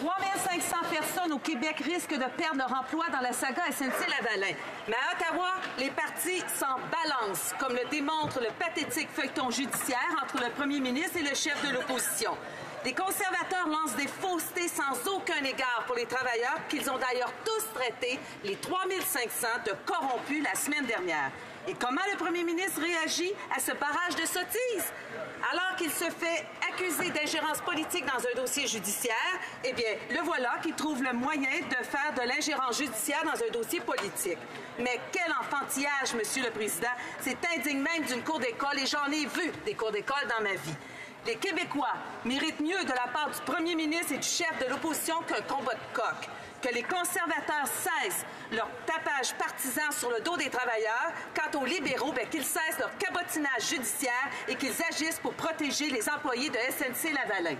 3500 personnes au Québec risquent de perdre leur emploi dans la saga SNC-Lavalin. Mais à Ottawa, les partis s'en balancent, comme le démontre le pathétique feuilleton judiciaire entre le premier ministre et le chef de l'opposition. Les conservateurs lancent des faussetés sans aucun égard pour les travailleurs qu'ils ont d'ailleurs tous traités, les 3500, de corrompus la semaine dernière. Et comment le premier ministre réagit à ce barrage de sottises? Alors qu'il se fait accuser d'ingérence politique dans un dossier judiciaire, eh bien, le voilà qui trouve le moyen de faire de l'ingérence judiciaire dans un dossier politique. Mais quel enfantillage, Monsieur le Président! C'est indigne même d'une cour d'école et j'en ai vu des cours d'école dans ma vie. Les Québécois méritent mieux de la part du premier ministre et du chef de l'opposition qu'un combat de coq. Que les conservateurs cessent leur tapage partisan sur le dos des travailleurs. Quant aux libéraux, ben, qu'ils cessent leur cabotinage judiciaire et qu'ils agissent pour protéger les employés de SNC Lavalin.